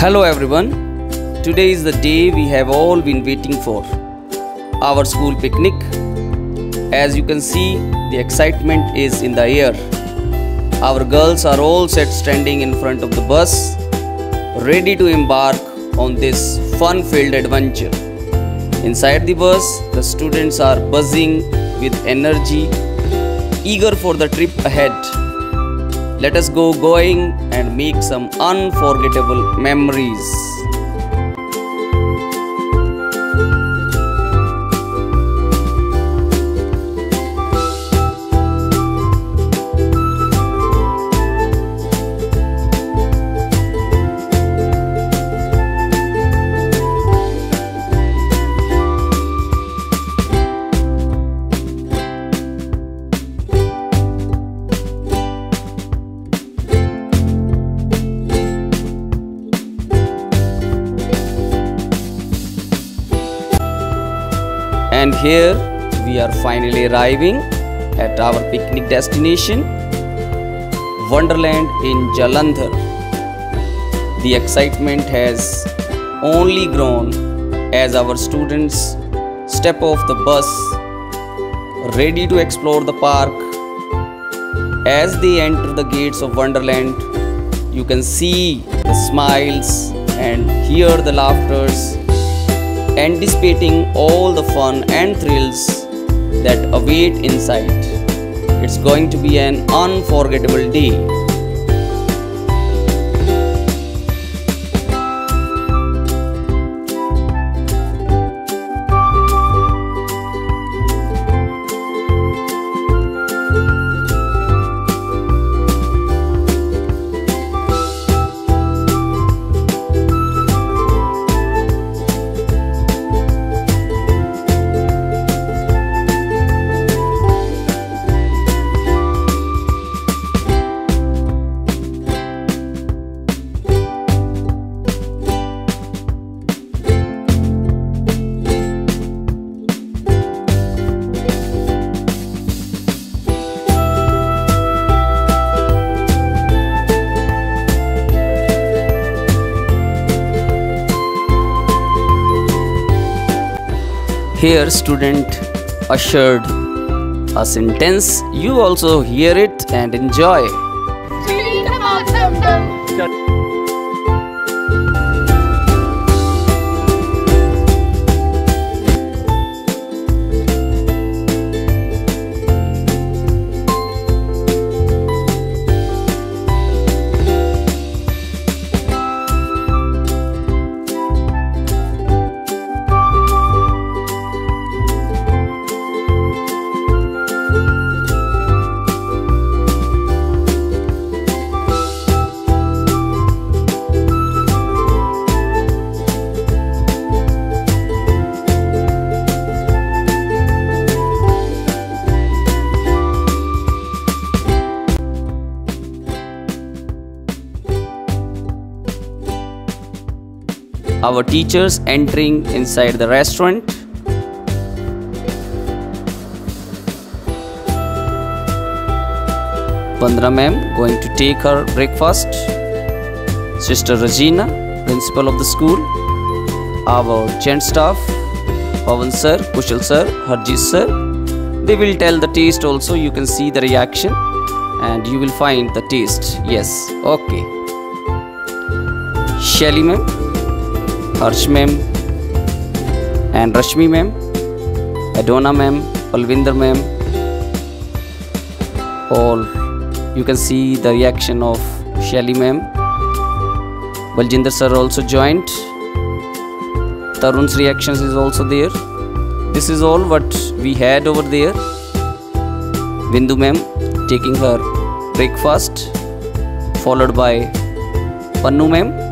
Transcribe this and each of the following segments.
Hello everyone. Today is the day we have all been waiting for. Our school picnic. As you can see, the excitement is in the air. Our girls are all set standing in front of the bus, ready to embark on this fun filled adventure. Inside the bus, the students are buzzing with energy, eager for the trip ahead. Let us go going and make some unforgettable memories. And here we are finally arriving at our picnic destination, Wonderland in Jalandhar. The excitement has only grown as our students step off the bus, ready to explore the park. As they enter the gates of Wonderland, you can see the smiles and hear the laughters anticipating all the fun and thrills that await inside. It's going to be an unforgettable day. Here, student assured a sentence. You also hear it and enjoy. Our teachers entering inside the restaurant. Vandana ma'am going to take her breakfast. Sister Regina, principal of the school. Our gent staff, Pavan sir, Kushal sir, Harjit sir. They will tell the taste also. You can see the reaction and you will find the taste. Yes, okay. Shelly ma'am, Harsh ma'am, and Rashmi ma'am, Adona ma'am, Palvinder ma'am. All you can see the reaction of Shelly ma'am. Baljinder sir also joined. Tarun's reactions is also there. This is all what we had over there. Bindu ma'am taking her breakfast, followed by Pannu ma'am.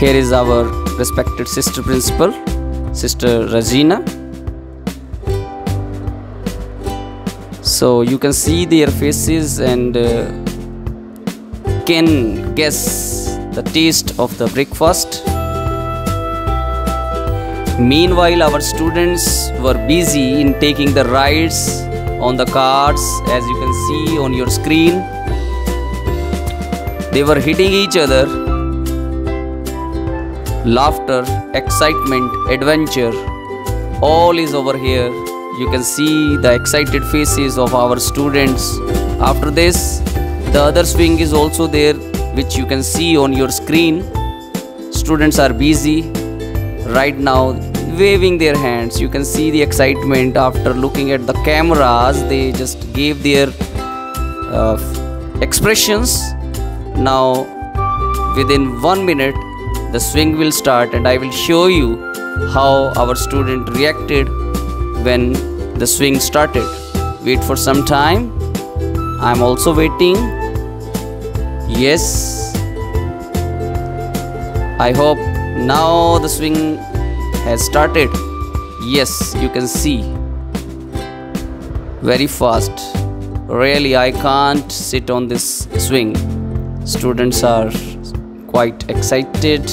Here is our respected sister principal, Sister Regina. So you can see their faces and uh, can guess the taste of the breakfast. Meanwhile, our students were busy in taking the rides on the cards as you can see on your screen. They were hitting each other. Laughter, excitement, adventure, all is over here. You can see the excited faces of our students. After this, the other swing is also there, which you can see on your screen. Students are busy right now waving their hands. You can see the excitement after looking at the cameras. They just gave their uh, expressions. Now, within one minute, the swing will start, and I will show you how our student reacted when the swing started. Wait for some time. I'm also waiting. Yes. I hope now the swing has started. Yes, you can see. Very fast. Really, I can't sit on this swing. Students are quite excited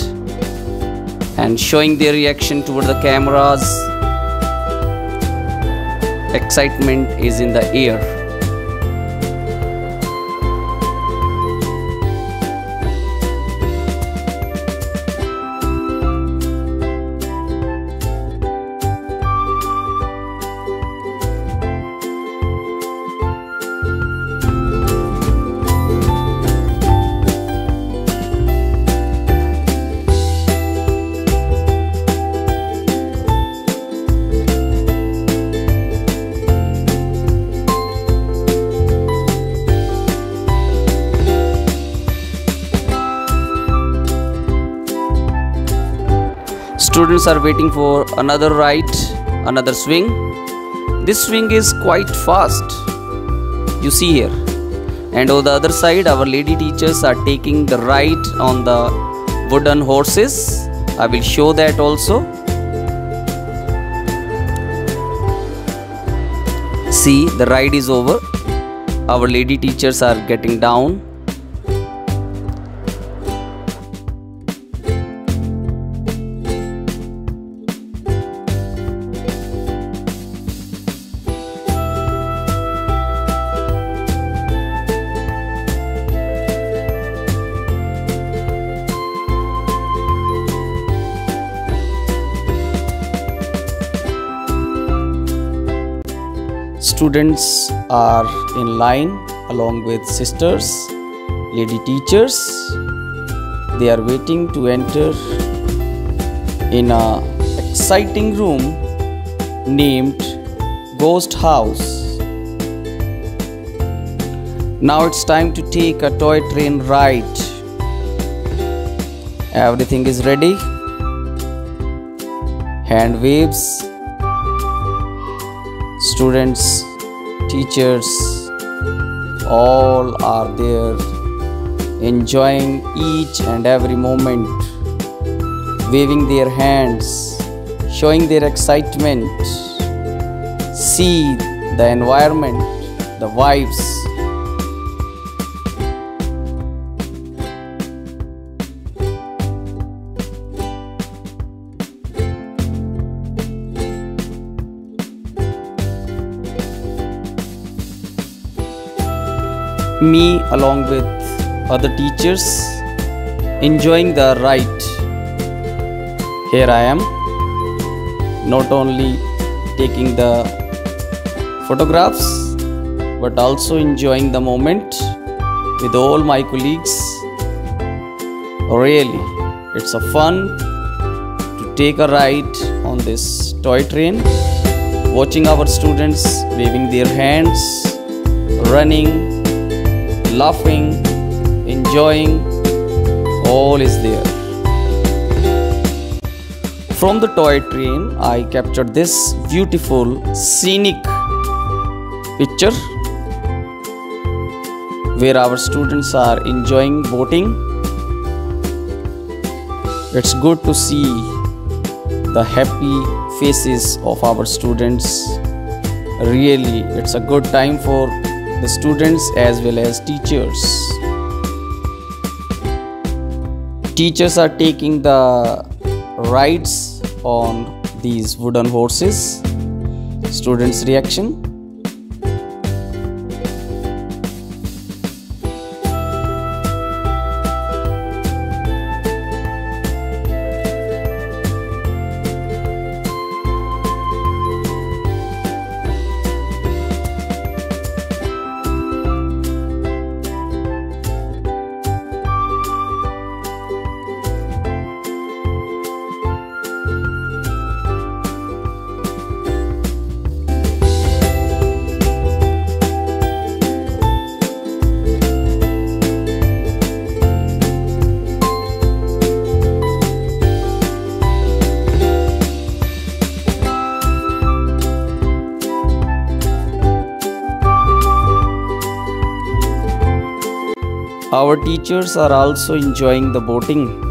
and showing their reaction toward the cameras. Excitement is in the air. Students are waiting for another ride, another swing. This swing is quite fast. You see here. And on the other side, our lady teachers are taking the ride on the wooden horses. I will show that also. See, the ride is over. Our lady teachers are getting down Students are in line along with sisters, lady teachers. They are waiting to enter in a exciting room named Ghost House. Now it's time to take a toy train ride. Everything is ready. Hand waves students, teachers, all are there enjoying each and every moment, waving their hands, showing their excitement. See the environment, the vibes. Me along with other teachers enjoying the ride. Here i am not only taking the photographs but also enjoying the moment with all my colleagues. Really it's a fun to take a ride on this toy train watching our students waving their hands running laughing, enjoying, all is there. From the toy train, I captured this beautiful scenic picture where our students are enjoying boating. It's good to see the happy faces of our students. Really, it's a good time for the students as well as teachers. Teachers are taking the rides on these wooden horses. Students' reaction. Our teachers are also enjoying the boating.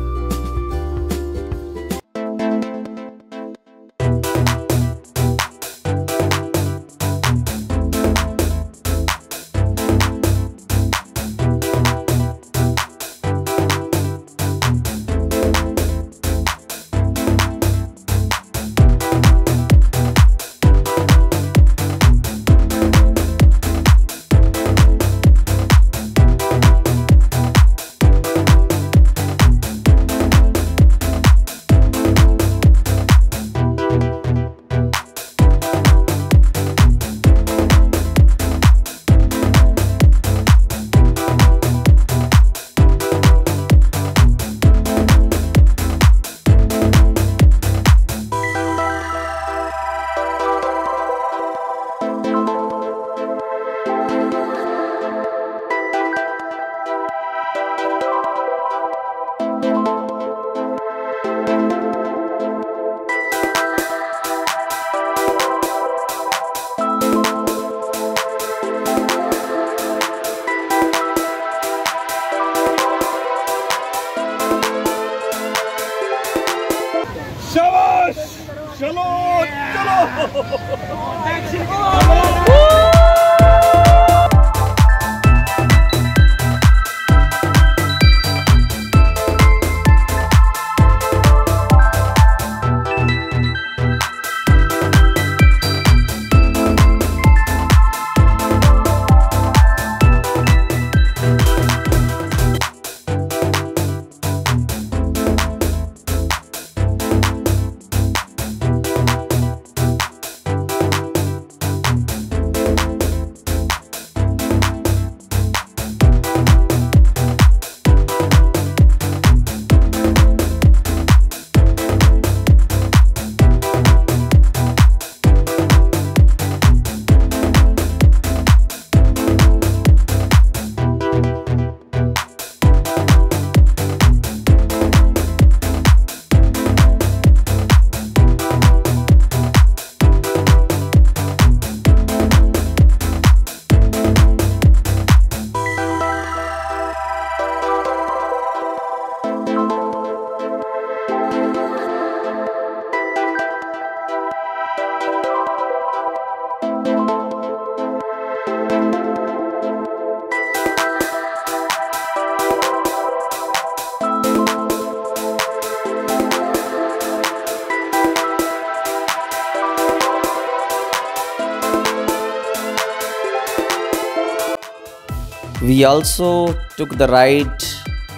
We also took the ride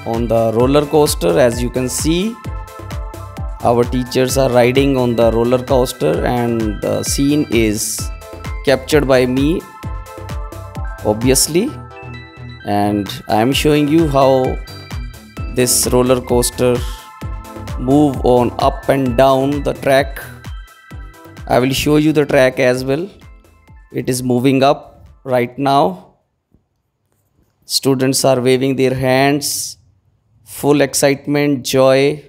on the roller coaster as you can see. Our teachers are riding on the roller coaster and the scene is captured by me obviously and I am showing you how this roller coaster move on up and down the track. I will show you the track as well. It is moving up right now Students are waving their hands, full excitement, joy.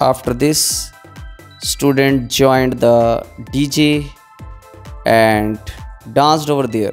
After this, student joined the dj and danced over there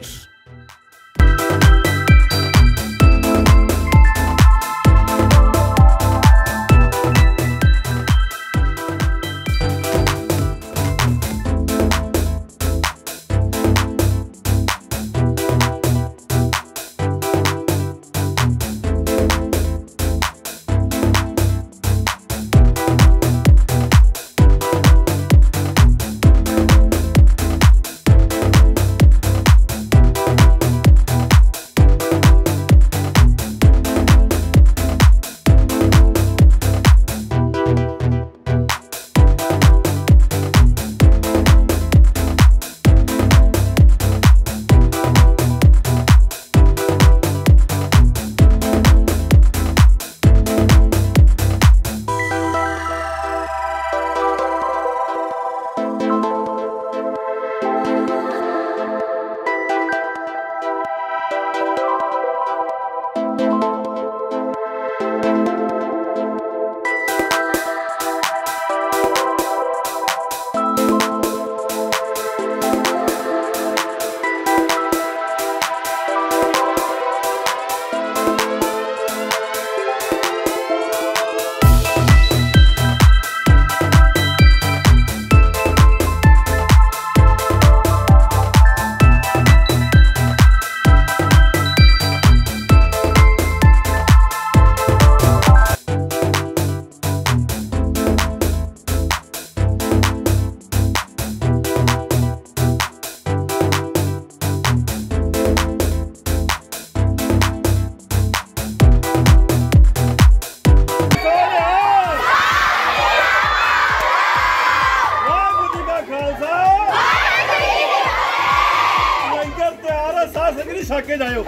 ਤਿਆਰ ਹੈ ਸਾਹ ਸੰਗਰੀ ਛਕ ਕੇ ਜਾਇਓ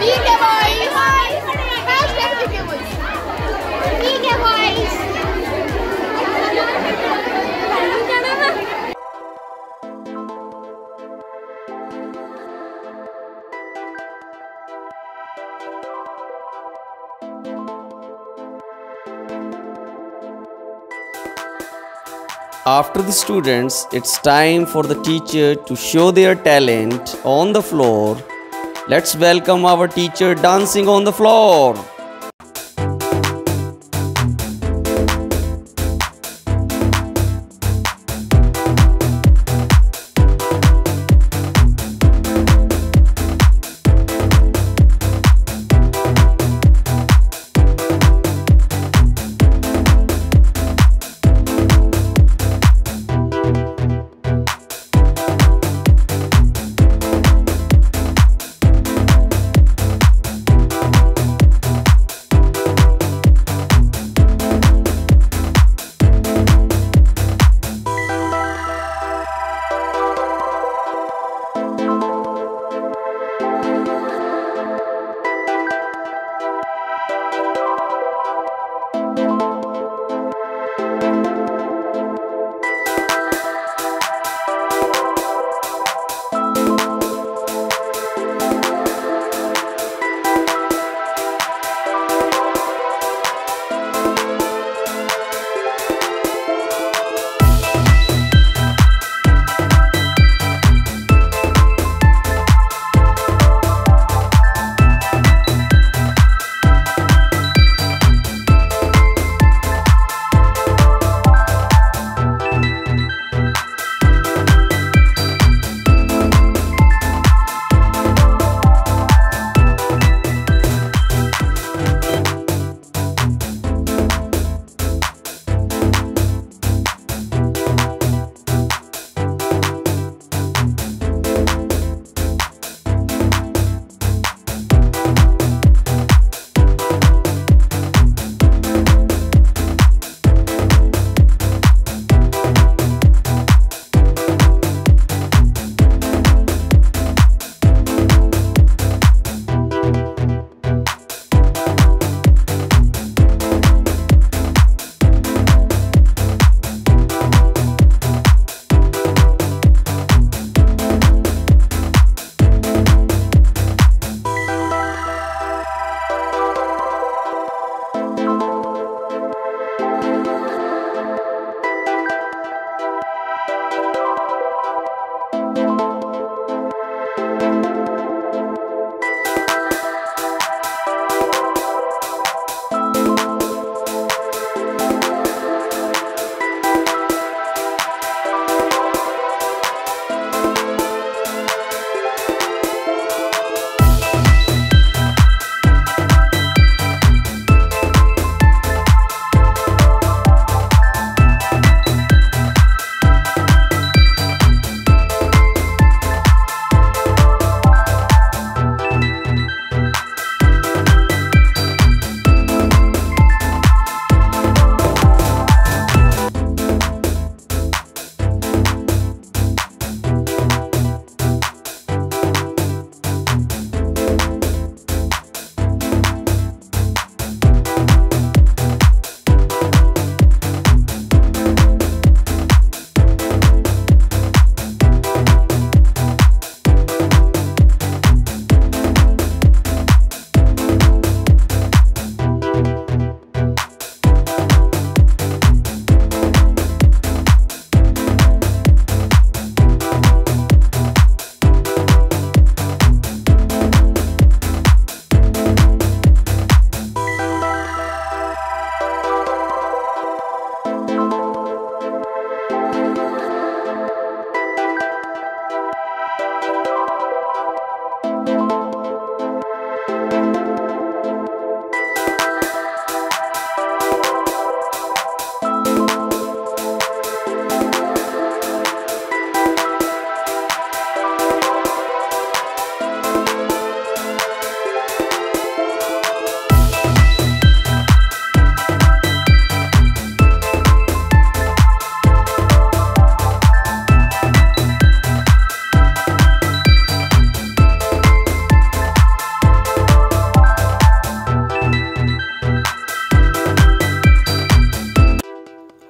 Big after the students it's time for the teacher to show their talent on the floor. Let's welcome our teacher dancing on the floor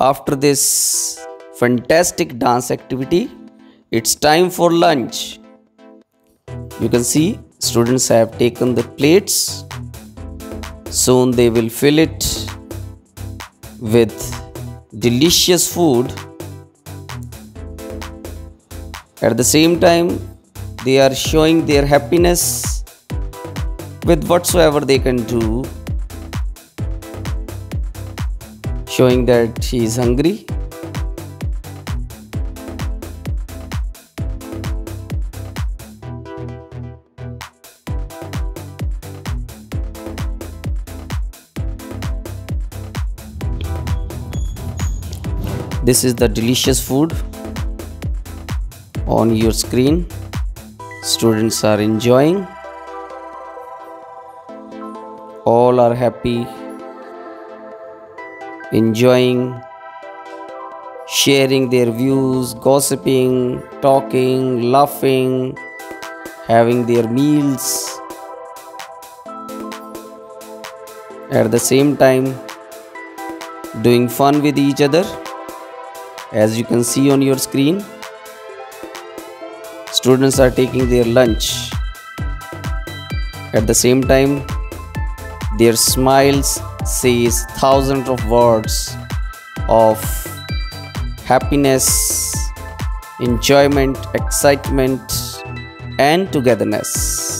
after this fantastic dance activity, it's time for lunch. You can see students have taken the plates. Soon they will fill it with delicious food. At the same time, they are showing their happiness with whatsoever they can do, showing that she is hungry. This is the delicious food on your screen. Students are enjoying. All are happy, enjoying, sharing their views, gossiping, talking, laughing, having their meals. At the same time, doing fun with each other as you can see on your screen students are taking their lunch at the same time their smiles says thousands of words of happiness enjoyment excitement and togetherness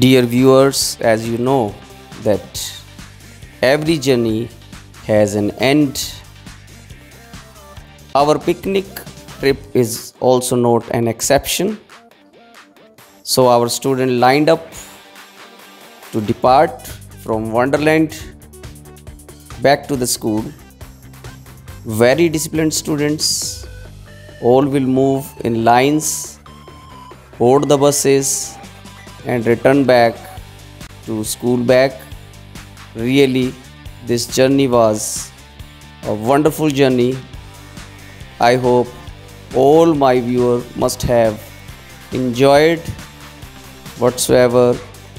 Dear viewers, as you know that every journey has an end. Our picnic trip is also not an exception. So our student lined up to depart from Wonderland back to the school. Very disciplined students all will move in lines, board the buses and return back to school back. Really, this journey was a wonderful journey. I hope all my viewers must have enjoyed whatsoever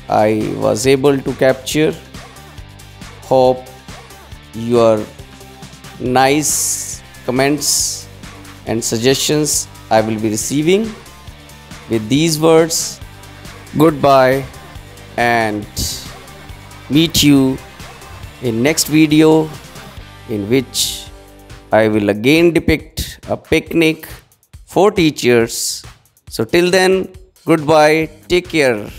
I was able to capture. Hope your nice comments and suggestions I will be receiving. With these words, goodbye and meet you in next video in which I will again depict a picnic for teachers. So till then, goodbye, take care.